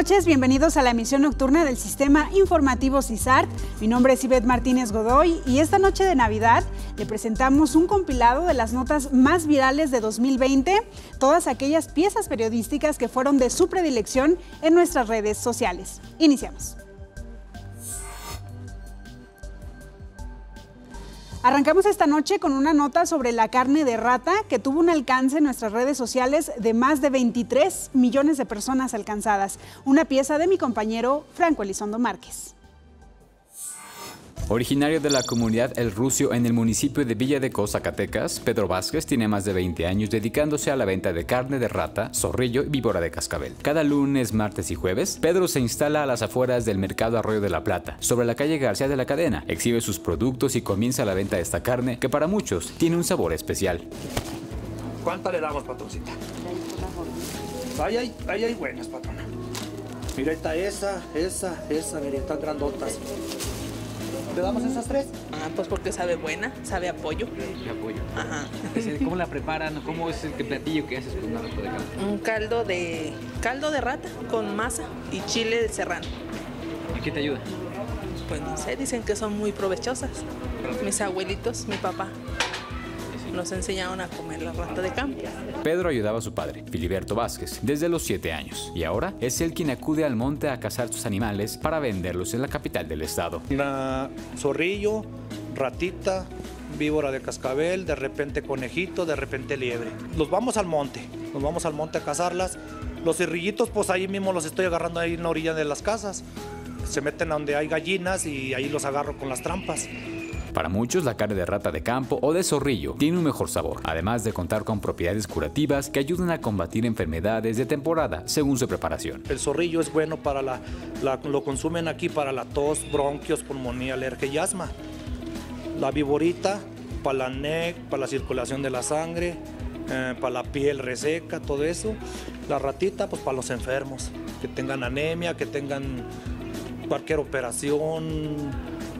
noches, bienvenidos a la emisión nocturna del Sistema Informativo CISART. Mi nombre es Ivette Martínez Godoy y esta noche de Navidad le presentamos un compilado de las notas más virales de 2020, todas aquellas piezas periodísticas que fueron de su predilección en nuestras redes sociales. Iniciamos. Arrancamos esta noche con una nota sobre la carne de rata que tuvo un alcance en nuestras redes sociales de más de 23 millones de personas alcanzadas. Una pieza de mi compañero Franco Elizondo Márquez. Originario de la comunidad El Rucio en el municipio de Villa de Cos, Zacatecas, Pedro Vázquez tiene más de 20 años dedicándose a la venta de carne de rata, zorrillo y víbora de cascabel. Cada lunes, martes y jueves, Pedro se instala a las afueras del mercado Arroyo de la Plata, sobre la calle García de la Cadena, exhibe sus productos y comienza la venta de esta carne que para muchos tiene un sabor especial. ¿Cuánta le damos, patroncita? Ahí hay, ahí hay buenas, patrona. Mira, está esa, esa, esa, mira, están grandotas. ¿Le damos esas tres? Ah, pues porque sabe buena, sabe a pollo. de apoyo. Ajá. ¿Cómo la preparan? ¿Cómo es el platillo que haces con una rata de campo? Un caldo de caldo de rata con masa y chile de serrano. ¿Y qué te ayuda? Pues no sé, dicen que son muy provechosas. Mis abuelitos, mi papá, nos enseñaron a comer la rata de campo. Pedro ayudaba a su padre, Filiberto Vázquez, desde los 7 años y ahora es él quien acude al monte a cazar sus animales para venderlos en la capital del estado. Una zorrillo, ratita, víbora de cascabel, de repente conejito, de repente liebre. Los vamos al monte, nos vamos al monte a cazarlas. Los cerrillitos, pues ahí mismo los estoy agarrando ahí en la orilla de las casas. Se meten a donde hay gallinas y ahí los agarro con las trampas. Para muchos, la carne de rata de campo o de zorrillo tiene un mejor sabor, además de contar con propiedades curativas que ayudan a combatir enfermedades de temporada según su preparación. El zorrillo es bueno para la, lo consumen aquí para la tos, bronquios, pulmonía, alergia y asma. La viborita para la NEC, para la circulación de la sangre, eh, para la piel reseca, todo eso. La ratita, pues para los enfermos, que tengan anemia, que tengan cualquier operación,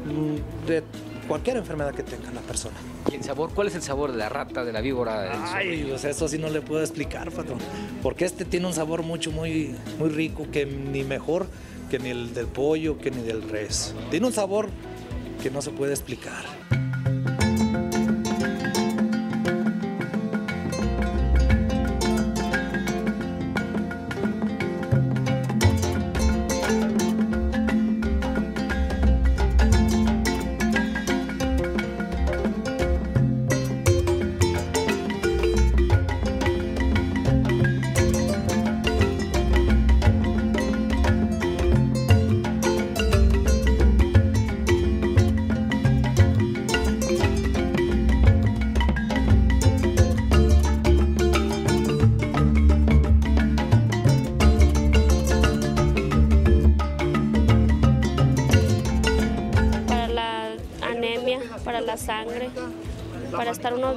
mm, de cualquier enfermedad que tenga la persona. ¿Y el sabor? ¿Cuál es el sabor de la rata, de la víbora? Ay, o sea, eso sí no le puedo explicar, patrón. Porque este tiene un sabor mucho, muy, muy rico, que ni mejor que ni el del pollo, que ni del res. Tiene un sabor que no se puede explicar.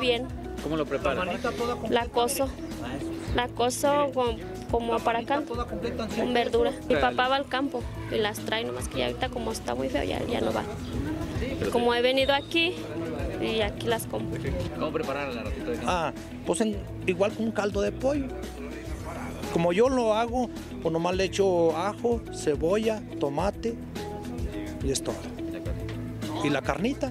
Bien. ¿Cómo lo preparan? La coso, la coso con- como para campo, con verdura. Mi papá va al campo y las trae, nomás que ya ahorita como está muy feo ya, ya no va. Como he venido aquí y aquí las compro. ¿Cómo preparar la ratita de campo? Ah, pues en- igual con un caldo de pollo. Como yo lo hago, pues nomás le echo ajo, cebolla, tomate y es todo. y la carnita.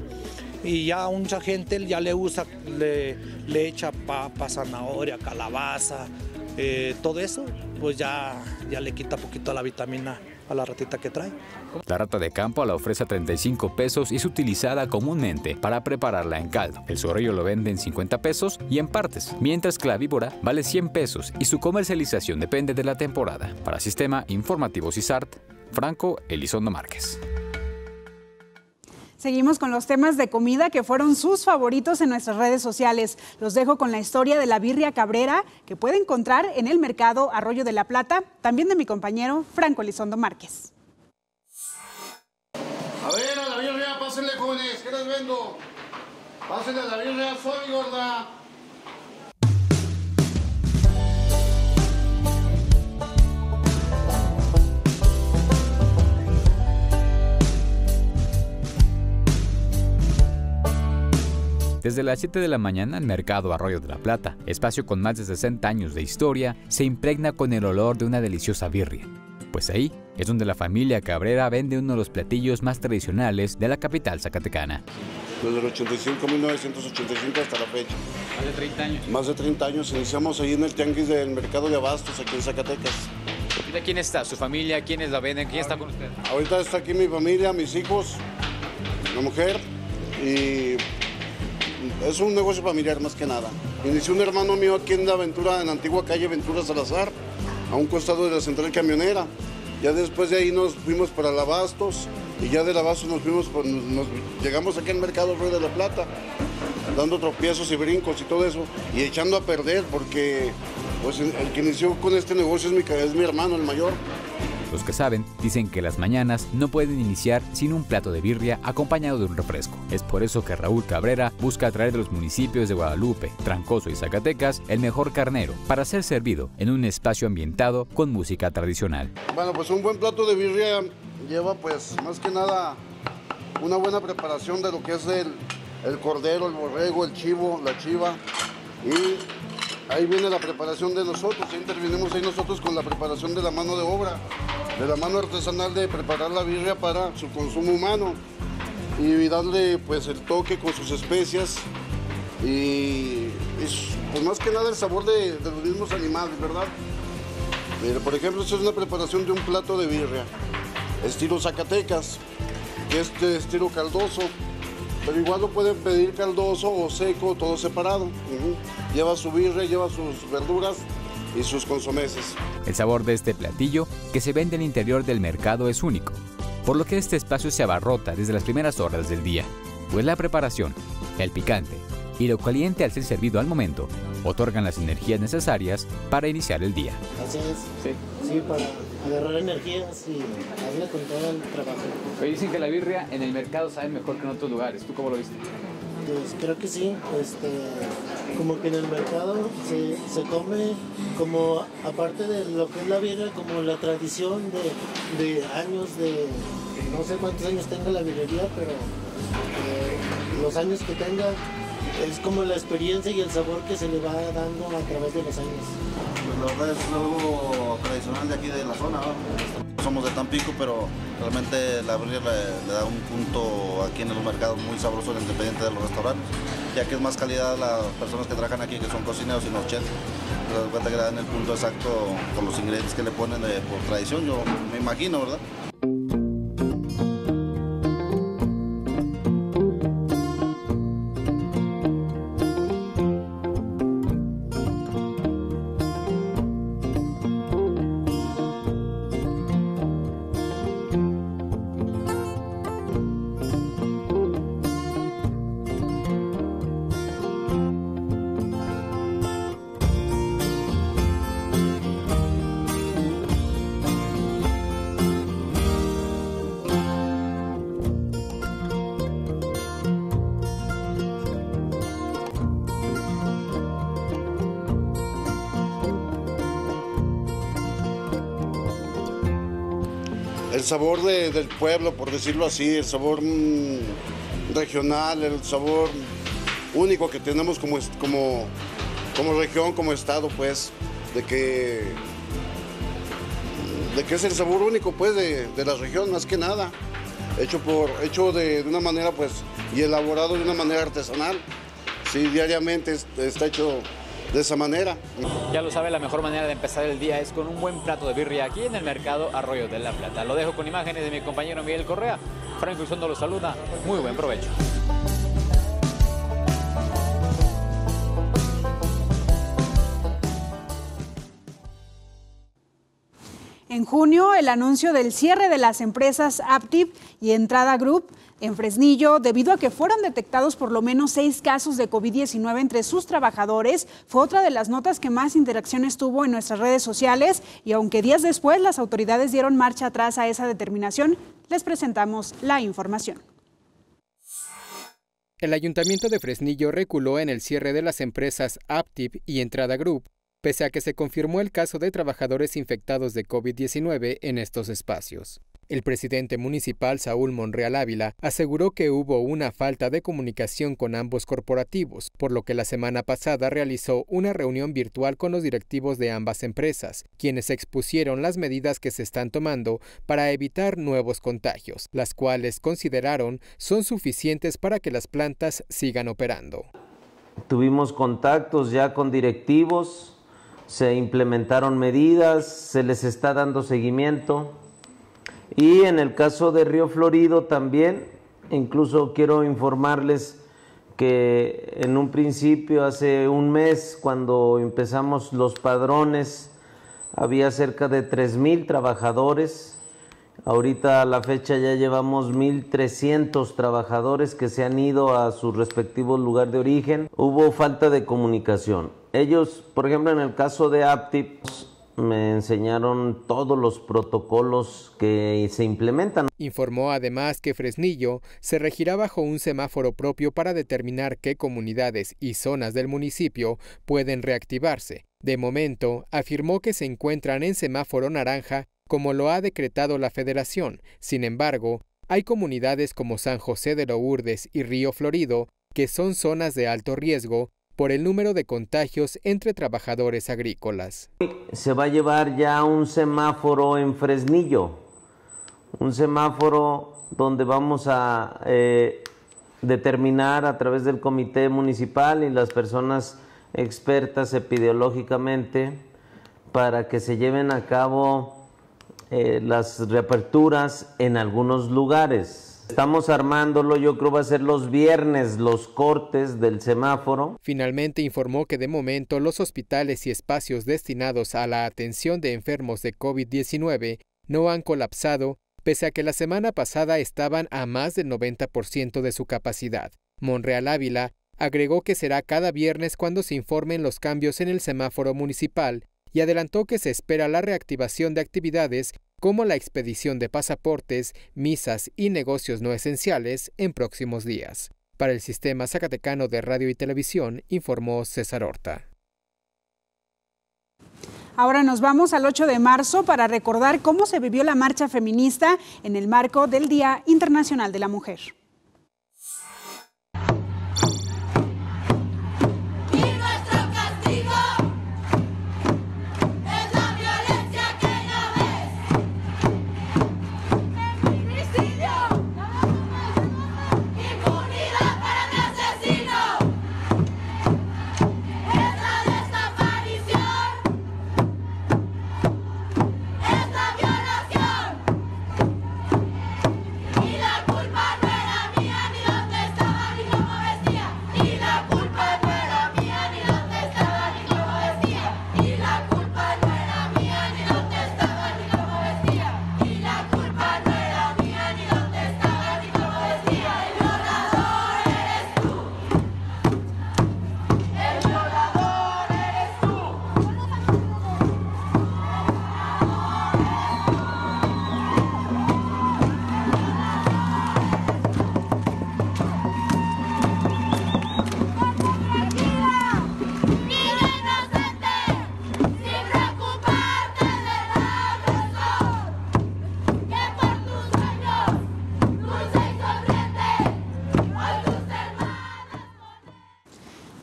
Y ya mucha gente ya le usa, le, le echa papa, zanahoria, calabaza, eh, todo eso, pues ya, ya le quita poquito la vitamina a la ratita que trae. La rata de campo la ofrece a 35 pesos y es utilizada comúnmente para prepararla en caldo. El zorrillo lo vende en 50 pesos y en partes, mientras que la víbora vale 100 pesos y su comercialización depende de la temporada. Para Sistema Informativo CISART, Franco Elizondo Márquez. Seguimos con los temas de comida que fueron sus favoritos en nuestras redes sociales. Los dejo con la historia de la birria cabrera que puede encontrar en el mercado Arroyo de la Plata, también de mi compañero Franco Elizondo Márquez. A ver, a la birria, pásenle, jóvenes, ¿qué les vendo? Pásenle a la birria, soy gorda. Desde las 7 de la mañana, el mercado Arroyo de la Plata, espacio con más de 60 años de historia, se impregna con el olor de una deliciosa birria. Pues ahí es donde la familia Cabrera vende uno de los platillos más tradicionales de la capital zacatecana. Desde el 85, 1985 hasta la fecha. Más de 30 años. Más de 30 años. Iniciamos ahí en el tianguis del mercado de abastos aquí en Zacatecas. ¿Quién está? ¿Su familia? ¿Quiénes la venden? ¿Quién está con usted? Ahorita está aquí mi familia, mis hijos, la mujer y es un negocio familiar más que nada. Inició un hermano mío aquí en la aventura, en la antigua calle Ventura Salazar, a un costado de la central camionera. Ya después de ahí nos fuimos para el Abastos y ya del Abastos nos fuimos, nos, llegamos aquí al mercado Río de la Plata, dando tropiezos y brincos y todo eso, y echando a perder porque pues, el que inició con este negocio es mi, es mi hermano, el mayor. Los que saben dicen que las mañanas no pueden iniciar sin un plato de birria acompañado de un refresco. Es por eso que Raúl Cabrera busca traer de los municipios de Guadalupe, Trancoso y Zacatecas el mejor carnero para ser servido en un espacio ambientado con música tradicional. Bueno, pues un buen plato de birria lleva pues más que nada una buena preparación de lo que es el, cordero, el borrego, el chivo, la chiva. Y ahí viene la preparación de nosotros. Ya intervenimos ahí nosotros con la preparación de la mano de obra, de la mano artesanal de preparar la birria para su consumo humano y darle pues el toque con sus especias y es, pues más que nada el sabor de, los mismos animales, ¿verdad? Mire, por ejemplo, esta es una preparación de un plato de birria, estilo Zacatecas, que es de estilo caldoso, pero igual lo pueden pedir caldoso o seco, todo separado. Lleva su birria, lleva sus verduras y sus consomeses. El sabor de este platillo que se vende al interior del mercado es único, por lo que este espacio se abarrota desde las primeras horas del día, pues la preparación, el picante y lo caliente al ser servido al momento otorgan las energías necesarias para iniciar el día. Así es. Sí. Sí, para agarrar energías y darle con todo el trabajo. Oye, dicen que la birria en el mercado sabe mejor que en otros lugares. ¿Tú cómo lo viste? Pues creo que sí, este, como que en el mercado se, se come como, aparte de lo que es la birria, como la tradición de, de años de, no sé cuántos años tenga la birrería, pero eh, los años que tenga es como la experiencia y el sabor que se le va dando a través de los años. Pues la verdad es algo tradicional de aquí de la zona. Somos de Tampico, pero realmente la birria le, le da un punto aquí en los mercados muy sabroso independiente de los restaurantes, ya que es más calidad las personas que trabajan aquí, que son cocineros y los chefs. Se dan cuenta que le dan el punto exacto con los ingredientes que le ponen eh, por tradición, yo me imagino, ¿verdad? Sabor de- del pueblo, por decirlo así, el sabor mm, regional, el sabor único que tenemos como, como, como región, como estado, pues, de que, de que es el sabor único, pues, de, de la región, más que nada, hecho, por, hecho de, de una manera, pues, y elaborado de una manera artesanal. Sí, diariamente es- está hecho de esa manera. Ya lo sabe, la mejor manera de empezar el día es con un buen plato de birria aquí en el mercado Arroyo de la Plata. Lo dejo con imágenes de mi compañero Miguel Correa. Franco Isondo lo saluda. Muy buen provecho. En junio, el anuncio del cierre de las empresas Aptiv y Entrada Group en Fresnillo, debido a que fueron detectados por lo menos seis casos de COVID-19 entre sus trabajadores, fue otra de las notas que más interacciones tuvo en nuestras redes sociales y aunque días después las autoridades dieron marcha atrás a esa determinación, les presentamos la información. El ayuntamiento de Fresnillo reculó en el cierre de las empresas Aptiv y Entrada Group, pese a que se confirmó el caso de trabajadores infectados de COVID-19 en estos espacios. El presidente municipal Saúl Monreal Ávila aseguró que hubo una falta de comunicación con ambos corporativos, por lo que la semana pasada realizó una reunión virtual con los directivos de ambas empresas, quienes expusieron las medidas que se están tomando para evitar nuevos contagios, las cuales consideraron son suficientes para que las plantas sigan operando. Tuvimos contactos ya con directivos, se implementaron medidas, se les está dando seguimiento y en el caso de Río Florido también, incluso quiero informarles que en un principio, hace un mes, cuando empezamos los padrones, había cerca de 3.000 trabajadores. Ahorita a la fecha ya llevamos 1.300 trabajadores que se han ido a su respectivo lugar de origen. Hubo falta de comunicación. Ellos, por ejemplo, en el caso de Aptip, me enseñaron todos los protocolos que se implementan. Informó además que Fresnillo se regirá bajo un semáforo propio para determinar qué comunidades y zonas del municipio pueden reactivarse. De momento, afirmó que se encuentran en semáforo naranja como lo ha decretado la federación. Sin embargo, hay comunidades como San José de Lourdes y Río Florido que son zonas de alto riesgo por el número de contagios entre trabajadores agrícolas. Se va a llevar ya un semáforo en Fresnillo, un semáforo donde vamos a eh, determinar a través del comité municipal y las personas expertas epidemiológicamente para que se lleven a cabo eh, las reaperturas en algunos lugares. Estamos armándolo, yo creo va a ser los viernes los cortes del semáforo. Finalmente informó que de momento los hospitales y espacios destinados a la atención de enfermos de COVID-19 no han colapsado, pese a que la semana pasada estaban a más del 90% de su capacidad. Monreal Ávila agregó que será cada viernes cuando se informen los cambios en el semáforo municipal y adelantó que se espera la reactivación de actividades como la expedición de pasaportes, misas y negocios no esenciales en próximos días. Para el Sistema Zacatecano de Radio y Televisión, informó César Horta. Ahora nos vamos al 8 de marzo para recordar cómo se vivió la marcha feminista en el marco del Día Internacional de la Mujer.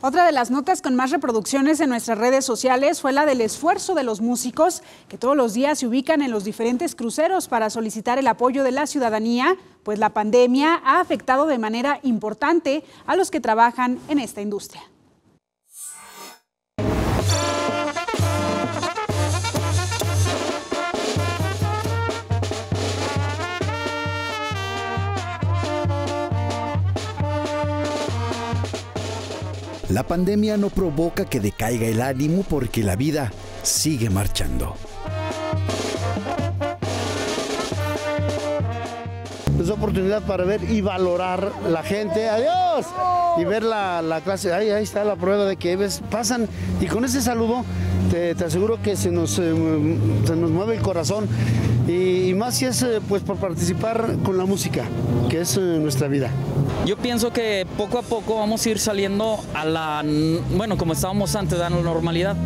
Otra de las notas con más reproducciones en nuestras redes sociales fue la del esfuerzo de los músicos que todos los días se ubican en los diferentes cruceros para solicitar el apoyo de la ciudadanía, pues la pandemia ha afectado de manera importante a los que trabajan en esta industria. La pandemia no provoca que decaiga el ánimo porque la vida sigue marchando. Es oportunidad para ver y valorar la gente. ¡Adiós! Y ver la, clase. Ahí, ahí está la prueba de que ves, pasan y con ese saludo te, aseguro que se nos, eh, se nos mueve el corazón. Y, más si es eh, pues por participar con la música, que es eh, nuestra vida. Yo pienso que poco a poco vamos a ir saliendo a la, bueno, como estábamos antes, a la normalidad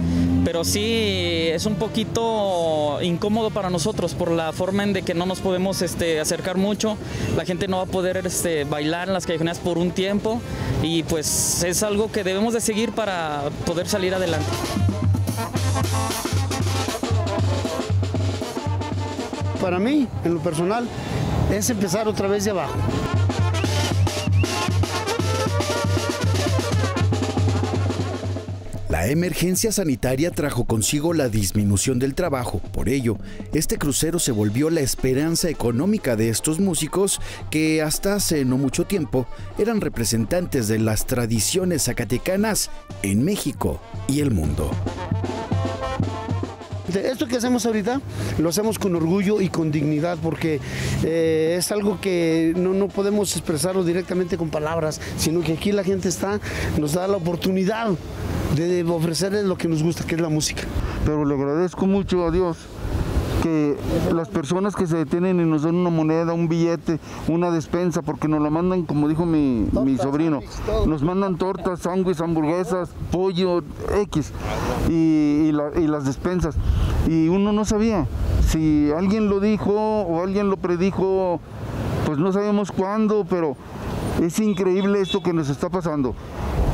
pero sí es un poquito incómodo para nosotros por la forma en de que no nos podemos este, acercar mucho, la gente no va a poder este, bailar en las callejoneras por un tiempo y pues es algo que debemos de seguir para poder salir adelante. Para mí, en lo personal, es empezar otra vez de abajo. La emergencia sanitaria trajo consigo la disminución del trabajo. Por ello, este crucero se volvió la esperanza económica de estos músicos que hasta hace no mucho tiempo eran representantes de las tradiciones zacatecanas en México y el mundo. Esto que hacemos ahorita lo hacemos con orgullo y con dignidad porque eh, es algo que no, no, podemos expresarlo directamente con palabras, sino que aquí la gente está, nos da la oportunidad de ofrecerles lo que nos gusta, que es la música. Pero le agradezco mucho a Dios que las personas que se detienen y nos dan una moneda, un billete, una despensa, porque nos la mandan, como dijo mi, mi sobrino, nos mandan tortas, sándwiches, hamburguesas, pollo, X, y, y las despensas. Y uno no sabía si alguien lo dijo o alguien lo predijo, pues no sabemos cuándo, pero es increíble esto que nos está pasando.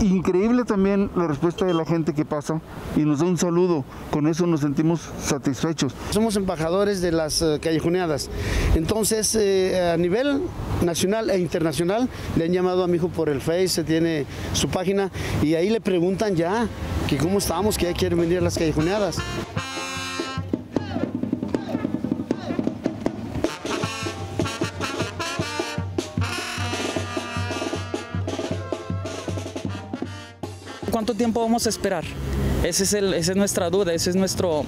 Increíble también la respuesta de la gente que pasa y nos da un saludo. Con eso nos sentimos satisfechos. Somos embajadores de las uh, callejoneadas. Entonces, eh, a nivel nacional e internacional, le han llamado a mi hijo por el Face, tiene su página, y ahí le preguntan ya que cómo estamos, que ya quieren venir a las callejoneadas. ¿Cuánto tiempo vamos a esperar? Esa es nuestra duda, ese es nuestro,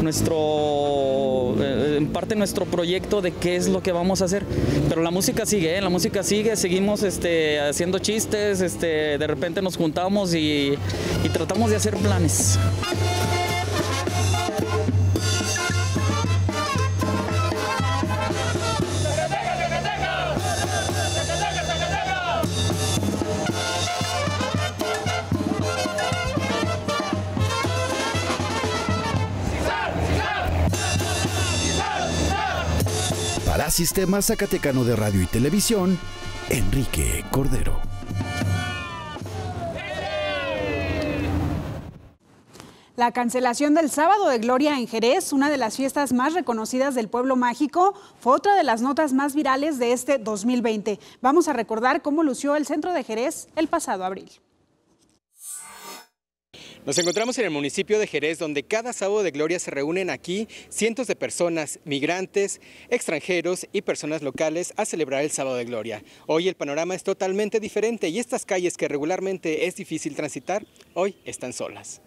nuestro, eh, en parte nuestro proyecto de qué es lo que vamos a hacer. Pero la música sigue, ¿eh? la música sigue, seguimos este, haciendo chistes, este, de repente nos juntamos y tratamos de hacer planes. Sistema Zacatecano de Radio y Televisión, Enrique Cordero. La cancelación del Sábado de Gloria en Jerez, una de las fiestas más reconocidas del pueblo mágico, fue otra de las notas más virales de este 2020. Vamos a recordar cómo lució el centro de Jerez el pasado abril. Nos encontramos en el municipio de Jerez, donde cada sábado de gloria se reúnen aquí cientos de personas, migrantes, extranjeros y personas locales a celebrar el sábado de gloria. Hoy el panorama es totalmente diferente y estas calles que regularmente es difícil transitar, hoy están solas.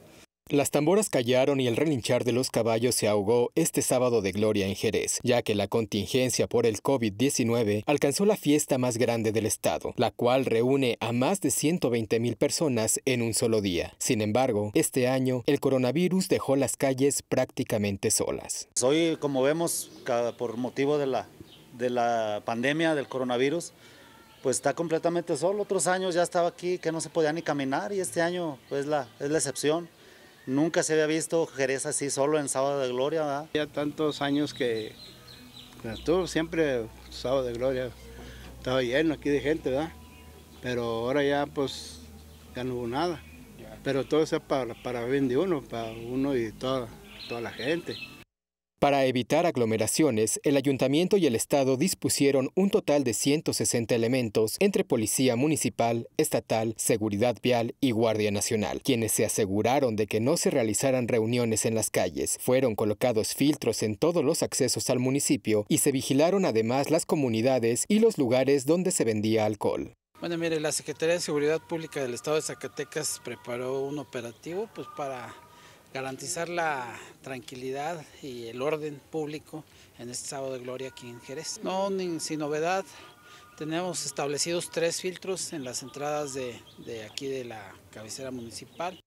Las tamboras callaron y el relinchar de los caballos se ahogó este sábado de gloria en Jerez, ya que la contingencia por el COVID-19 alcanzó la fiesta más grande del estado, la cual reúne a más de 120 mil personas en un solo día. Sin embargo, este año el coronavirus dejó las calles prácticamente solas. Hoy, como vemos, por motivo de la, de la pandemia del coronavirus, pues está completamente solo. Otros años ya estaba aquí que no se podía ni caminar y este año pues la, es la excepción. Nunca se había visto Jerez así solo en Sábado de Gloria, ¿verdad? Ya tantos años que estuvo siempre Sábado de Gloria, estaba lleno aquí de gente, ¿verdad? Pero ahora ya pues ya no hubo nada. Pero todo eso es para, para bien de uno, para uno y toda, toda la gente. Para evitar aglomeraciones, el ayuntamiento y el Estado dispusieron un total de 160 elementos entre Policía Municipal, Estatal, Seguridad Vial y Guardia Nacional, quienes se aseguraron de que no se realizaran reuniones en las calles. Fueron colocados filtros en todos los accesos al municipio y se vigilaron además las comunidades y los lugares donde se vendía alcohol. Bueno, mire, la Secretaría de Seguridad Pública del Estado de Zacatecas preparó un operativo pues para garantizar la tranquilidad y el orden público en este sábado de gloria aquí en Jerez. No, sin novedad, tenemos establecidos tres filtros en las entradas de, aquí de la cabecera municipal.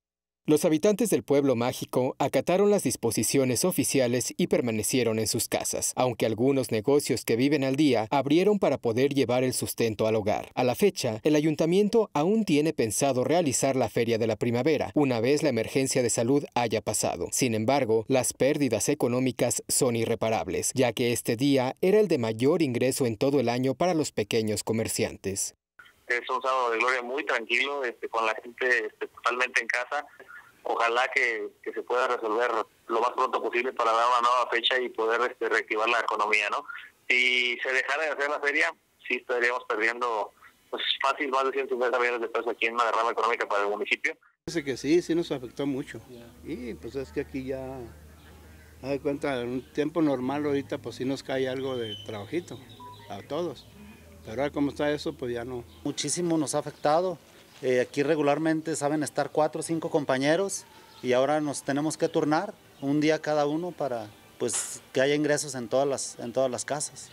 Los habitantes del pueblo mágico acataron las disposiciones oficiales y permanecieron en sus casas, aunque algunos negocios que viven al día abrieron para poder llevar el sustento al hogar. A la fecha, el ayuntamiento aún tiene pensado realizar la feria de la primavera, una vez la emergencia de salud haya pasado. Sin embargo, las pérdidas económicas son irreparables, ya que este día era el de mayor ingreso en todo el año para los pequeños comerciantes. Es un sábado de gloria muy tranquilo, este, con la gente este, totalmente en casa ojalá que, se pueda resolver lo más pronto posible para dar una nueva fecha y poder este, reactivar la economía, ¿no? Si se dejara de hacer la feria, sí estaríamos perdiendo pues fácil más de 150 millones de pesos aquí en una derrama económica para el municipio. Parece que sí, sí nos afectó mucho. Y pues es que aquí ya, a de cuenta, en un tiempo normal ahorita pues sí nos cae algo de trabajito, a todos. Pero ahora como está eso, pues ya no. Muchísimo nos ha afectado. Eh, aquí regularmente saben estar cuatro o cinco compañeros y ahora nos tenemos que turnar un día cada uno para pues, que haya ingresos en todas las, en todas las casas.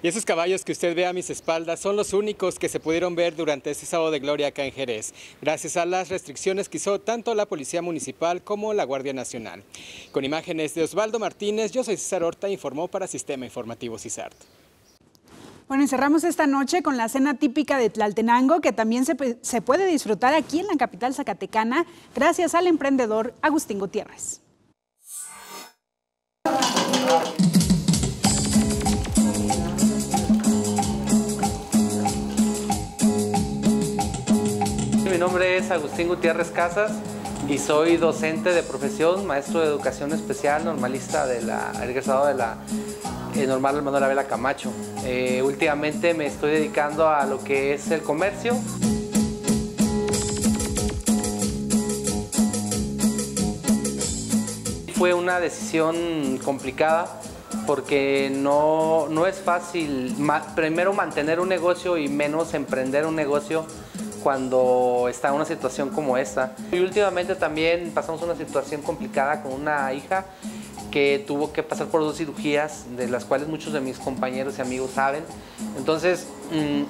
Y esos caballos que usted ve a mis espaldas son los únicos que se pudieron ver durante este sábado de gloria acá en Jerez, gracias a las restricciones que hizo tanto la Policía Municipal como la Guardia Nacional. Con imágenes de Osvaldo Martínez, yo soy César Horta, informó para Sistema Informativo CISART. Bueno, y cerramos esta noche con la cena típica de Tlaltenango, que también se, se puede disfrutar aquí en la capital zacatecana, gracias al emprendedor Agustín Gutiérrez. Mi nombre es Agustín Gutiérrez Casas y soy docente de profesión, maestro de educación especial, normalista de la, egresado de la normal Manuel Vela Camacho. Eh, últimamente me estoy dedicando a lo que es el comercio. Fue una decisión complicada porque no, no es fácil primero mantener un negocio y menos emprender un negocio cuando está en una situación como esta. Y últimamente también pasamos una situación complicada con una hija que tuvo que pasar por dos cirugías, de las cuales muchos de mis compañeros y amigos saben. Entonces, mm,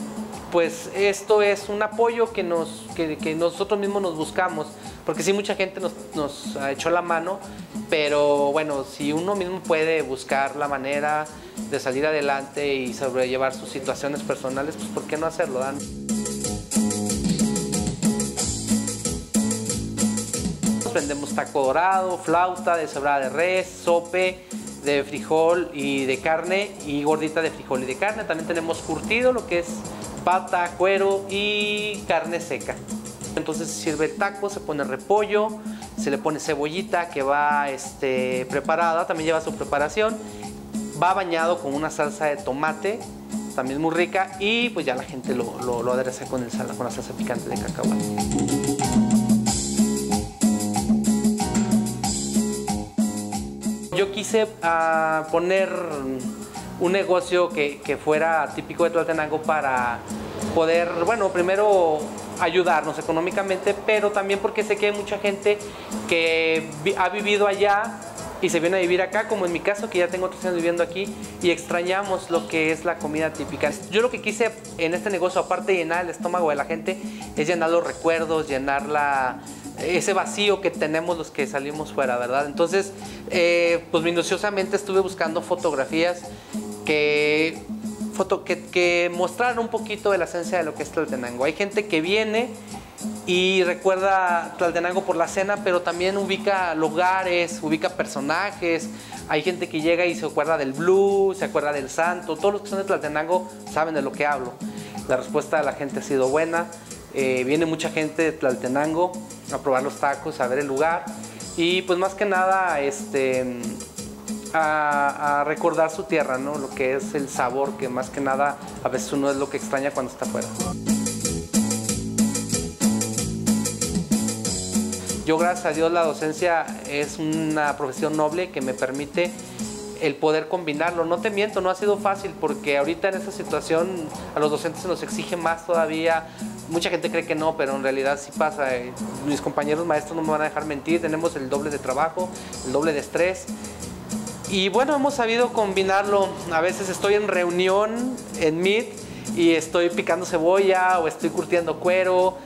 pues esto es un apoyo que, nos, que, nosotros mismos nos buscamos, porque sí mucha gente nos, nos hecho la mano, pero bueno, si uno mismo puede buscar la manera de salir adelante y sobrellevar sus situaciones personales, pues ¿por qué no hacerlo? Vendemos taco dorado, flauta, de de res, sope, de frijol y de carne y gordita de frijol y de carne. También tenemos curtido, lo que es pata, cuero y carne seca. Entonces se sirve taco, se pone repollo, se le pone cebollita que va este, preparada, también lleva su preparación. Va bañado con una salsa de tomate, también muy rica, y pues ya la gente lo, lo, adereza con, el, con la salsa picante de cacahuate. Yo quise ah, poner un negocio que, fuera típico de Tlaltenango para poder, bueno, primero ayudarnos económicamente, pero también porque sé que hay mucha gente que ha vivido allá y se viene a vivir acá, como en mi caso, que ya tengo tres años viviendo aquí, y extrañamos lo que es la comida típica. Yo lo que quise en este negocio, aparte de llenar el estómago de la gente, es llenar los recuerdos, llenar la, ese vacío que tenemos los que salimos fuera, ¿verdad? Entonces, eh, pues minuciosamente estuve buscando fotografías que, foto, que, que mostraran un poquito de la esencia de lo que es Tlaltenango. Hay gente que viene y recuerda Tlaltenango por la cena, pero también ubica lugares, ubica personajes. Hay gente que llega y se acuerda del blues, se acuerda del santo. Todos los que son de Tlaltenango saben de lo que hablo. La respuesta de la gente ha sido buena. Eh, viene mucha gente de Tlaltenango a probar los tacos, a ver el lugar y pues más que nada este, a, recordar su tierra, ¿no? lo que es el sabor, que más que nada a veces uno es lo que extraña cuando está afuera. Yo gracias a Dios la docencia es una profesión noble que me permite el poder combinarlo. No te miento, no ha sido fácil porque ahorita en esta situación a los docentes se nos exige más todavía. Mucha gente cree que no, pero en realidad sí pasa. Eh, mis compañeros maestros no me van a dejar mentir, tenemos el doble de trabajo, el doble de estrés. Y bueno, hemos sabido combinarlo. A veces estoy en reunión en Meet y estoy picando cebolla o estoy curtiendo cuero.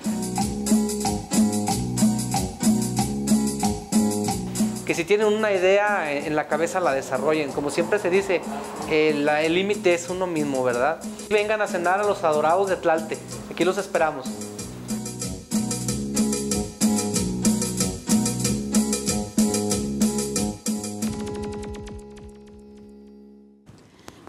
que si tienen una idea en la cabeza la desarrollen. Como siempre se dice, el límite es uno mismo, ¿verdad? Vengan a cenar a los adorados de Tlalte. Aquí los esperamos.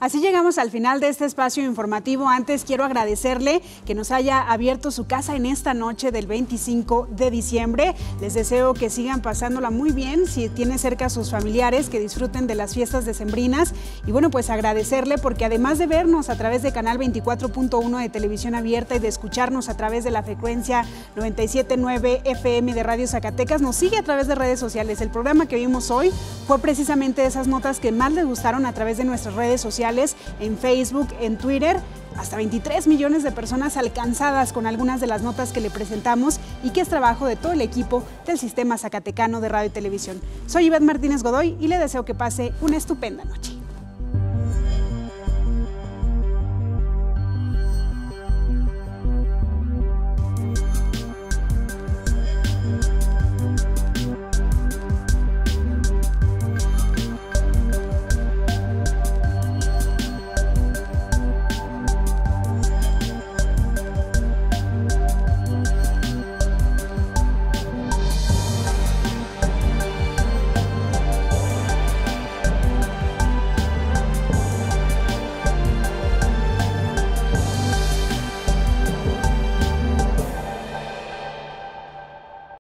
Así llegamos al final de este espacio informativo. Antes quiero agradecerle que nos haya abierto su casa en esta noche del 25 de diciembre. Les deseo que sigan pasándola muy bien, si tiene cerca a sus familiares, que disfruten de las fiestas decembrinas. Y bueno, pues agradecerle porque además de vernos a través de Canal 24.1 de televisión abierta y de escucharnos a través de la frecuencia 97.9 FM de Radio Zacatecas, nos sigue a través de redes sociales. El programa que vimos hoy fue precisamente esas notas que más les gustaron a través de nuestras redes en Facebook, en Twitter hasta 23 millones de personas alcanzadas con algunas de las notas que le presentamos y que es trabajo de todo el equipo del Sistema Zacatecano de Radio y Televisión. Soy Ivette Martínez Godoy y le deseo que pase una estupenda noche.